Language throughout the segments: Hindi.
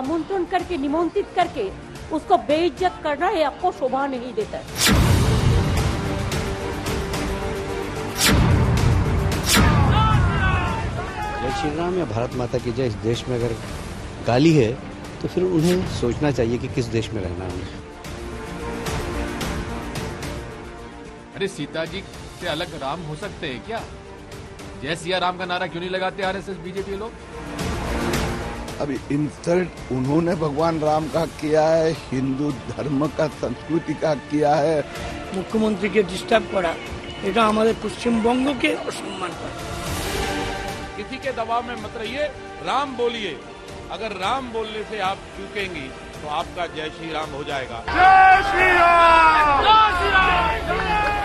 आमंत्रण करके निमंत्रित करके उसको बेइज्जत करना है आपको शोभा नहीं देता है। जय श्री राम या भारत माता की जय। इस देश में अगर गाली है तो फिर उन्हें सोचना चाहिए कि किस देश में रहना है। अरे सीता जी से अलग राम हो सकते हैं क्या? जय सिया राम का नारा क्यों नहीं लगाते आरएसएस बीजेपी लोग? अभी इंसल्ट उन्होंने भगवान राम का किया है हिंदू धर्म का संस्कृति का किया है মুখ্যমন্ত্রীকে ডিস্টার্ব করা এটা আমাদের পশ্চিমবঙ্গকে অসম্মান করা किसी के दबाव में मत रहिए राम बोलिए अगर राम बोलने से आप चूकेंगी तो आपका जय श्री राम हो जाएगा मैं तो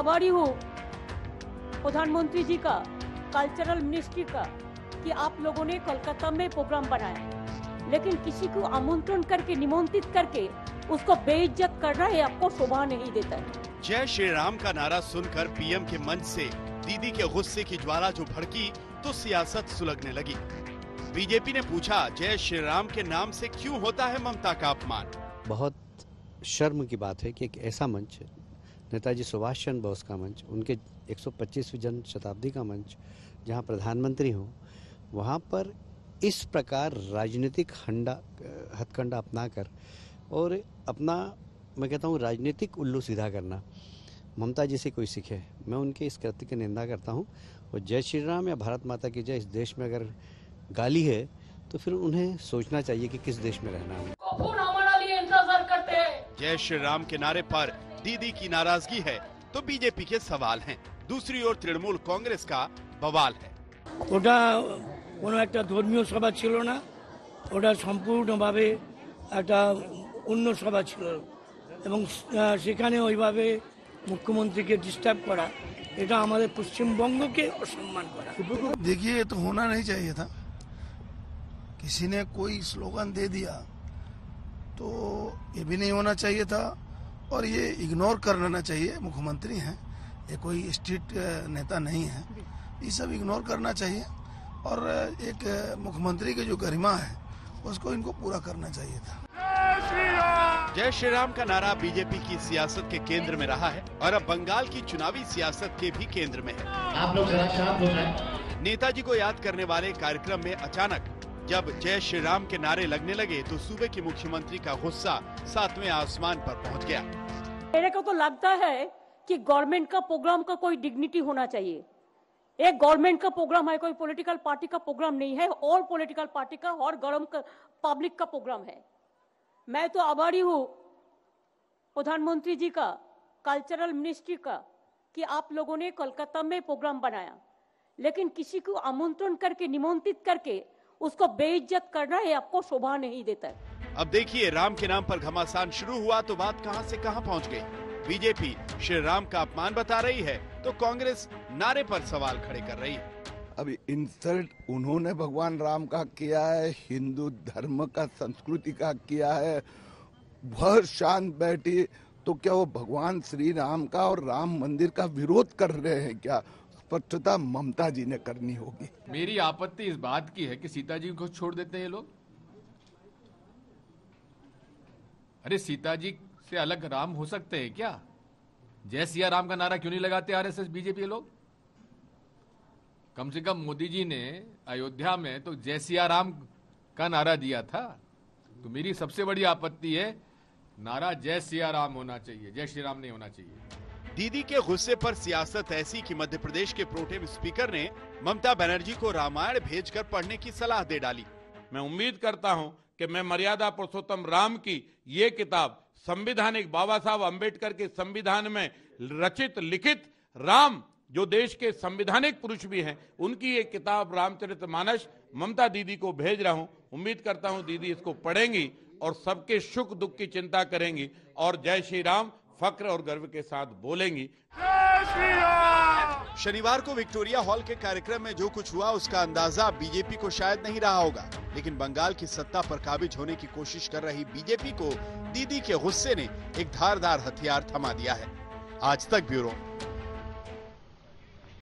आभारी हूँ प्रधानमंत्री जी का कल्चरल मिनिस्ट्री का कि आप लोगों ने कोलकाता में प्रोग्राम बनाया लेकिन किसी को आमंत्रण करके निमंत्रित करके उसको बेइज्जत करना है आपको शोभा नहीं देता है। जय श्री राम का नारा सुनकर पीएम के मंच से दीदी के गुस्से की ज्वाला जो भड़की तो सियासत सुलगने लगी। बीजेपी ने पूछा जय श्री राम के नाम से क्यों होता है ममता का अपमान? बहुत शर्म की बात है कि एक ऐसा मंच नेताजी सुभाष चंद्र बोस का मंच उनके 125वीं जन्म शताब्दी का मंच जहाँ प्रधानमंत्री हों वहाँ पर इस प्रकार राजनीतिक हंडा हथकंडा अपना कर और अपना मैं कहता हूँ राजनीतिक उल्लू सीधा करना। ममता जी से कोई सीखे मैं उनके इस कृत्य की निंदा करता हूँ। और जय श्री राम या भारत माता की जय इस देश में अगर गाली है तो फिर उन्हें सोचना चाहिए कि किस देश में रहना है। हैं। जय श्री राम के नारे पर दीदी की नाराजगी है तो बीजेपी के सवाल हैं दूसरी ओर तृणमूल कांग्रेस का बवाल है ওটা কোনো একটা ধর্মীয় সভা ছিল না ওটা সম্পূর্ণভাবে একটা অন্য সভা ছিল এবং আহ, সেখানে ওইভাবে মুখ্যমন্ত্রীকে ডিস্টার্ব করা এটা আমাদের পশ্চিমবঙ্গকে অসম্মান করা देखिए ये तो होना नहीं चाहिए था किसी ने कोई स्लोगन दे दिया तो ये भी नहीं होना चाहिए था और ये इग्नोर कर लेना चाहिए मुख्यमंत्री हैं ये कोई स्ट्रीट नेता नहीं है। ये सब इग्नोर करना चाहिए और एक मुख्यमंत्री की जो गरिमा है उसको इनको पूरा करना चाहिए था। जय श्री राम का नारा बीजेपी की सियासत के केंद्र में रहा है और अब बंगाल की चुनावी सियासत के भी केंद्र में है। आप लोग हो नेताजी को याद करने वाले कार्यक्रम में अचानक जब जय श्री राम के नारे लगने लगे तो सूबे के मुख्यमंत्री का गुस्सा सातवें आसमान पर पहुँच गया। मेरे को तो लगता है कि गवर्नमेंट का प्रोग्राम का कोई डिग्निटी होना चाहिए। एक गवर्नमेंट का प्रोग्राम है, कोई पॉलिटिकल पार्टी का प्रोग्राम नहीं है और पॉलिटिकल पार्टी का, और गरम पब्लिक का प्रोग्राम है। मैं तो आभारी हूँ, प्रधानमंत्री जी का कल्चरल मिनिस्ट्री का, कि आप लोगों ने कोलकाता में प्रोग्राम बनाया। लेकिन किसी को आमंत्रण करके, निमंत्रित करके उसको बेइज्जत करना है आपको शोभा नहीं देता है। अब देखिए राम के नाम पर घमासान शुरू हुआ तो बात कहाँ से कहाँ पहुँच गई? बीजेपी श्री राम का अपमान बता रही है तो कांग्रेस नारे पर सवाल खड़े कर रही है। अभी इंसल्ट उन्होंने भगवान राम का किया है हिंदू धर्म का संस्कृति का किया है। वह शांत बैठी तो क्या वो भगवान श्री राम का और राम मंदिर का विरोध कर रहे हैं क्या? स्पष्टता ममता जी ने करनी होगी। मेरी आपत्ति इस बात की है कि सीता जी को छोड़ देते हैं ये लोग? अरे सीता जी से अलग राम हो सकते हैं क्या? जय सिया राम का नारा क्यों नहीं लगाते आरएसएस, बीजेपी लोग? कम से कम मोदी जी ने अयोध्या में तो जय सिया राम का नारा दिया था। तो मेरी सबसे बड़ी आपत्ति है, नारा जय सिया राम होना चाहिए, जय श्री राम नहीं होना चाहिए। दीदी के गुस्से पर सियासत ऐसी कि मध्य प्रदेश के प्रोटेम स्पीकर ने ममता बनर्जी को रामायण भेजकर पढ़ने की सलाह दे डाली। मैं उम्मीद करता हूँ कि मैं मर्यादा पुरुषोत्तम राम की ये किताब संविधानिक बाबा साहब अंबेडकर के संविधान में रचित, लिखित राम, जो देश के संविधानिक पुरुष भी हैं, उनकी ये किताब रामचरित मानस ममता दीदी को भेज रहा हूँ। उम्मीद करता हूँ दीदी इसको पढ़ेंगी और सबके सुख दुख की चिंता करेंगी। और जय श्री राम फक्र और गर्व के साथ बोलेंगी। शनिवार को विक्टोरिया हॉल के कार्यक्रम में जो कुछ हुआ, उसका अंदाज़ा बीजेपी को शायद नहीं रहा होगा। लेकिन बंगाल की सत्ता पर काबिज होने की कोशिश कर रही बीजेपी को, दीदी के गुस्से ने एक धारदार हथियार थमा दिया है। आज तक ब्यूरो।